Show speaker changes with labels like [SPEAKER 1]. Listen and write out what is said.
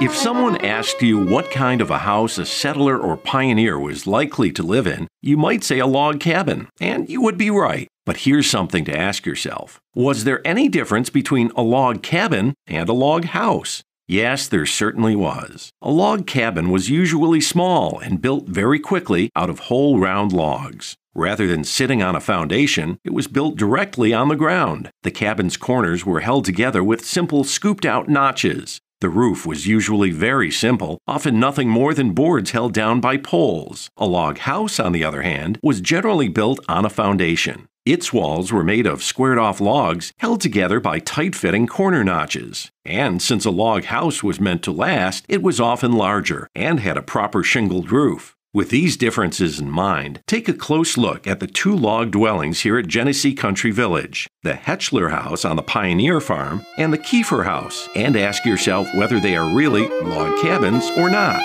[SPEAKER 1] If someone asked you what kind of a house a settler or pioneer was likely to live in, you might say a log cabin, and you would be right. But here's something to ask yourself Was there any difference between a log cabin and a log house? Yes, there certainly was. A log cabin was usually small and built very quickly out of whole round logs. Rather than sitting on a foundation, it was built directly on the ground. The cabin's corners were held together with simple scooped out notches. The roof was usually very simple, often nothing more than boards held down by poles. A log house, on the other hand, was generally built on a foundation. Its walls were made of squared off logs held together by tight fitting corner notches. And since a log house was meant to last, it was often larger and had a proper shingled roof. With these differences in mind, take a close look at the two log dwellings here at Genesee Country Village the Hetchler House on the Pioneer Farm and the Kieffer House, and ask yourself whether they are really log cabins or not.